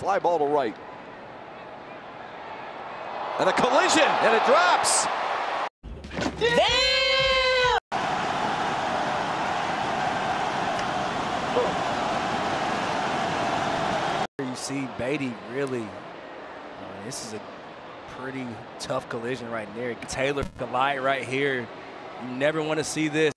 Fly ball to right. And a collision, and it drops. Damn! You see Beaty really, uh, this is a pretty tough collision right there. Taylor collide right here. You never want to see this.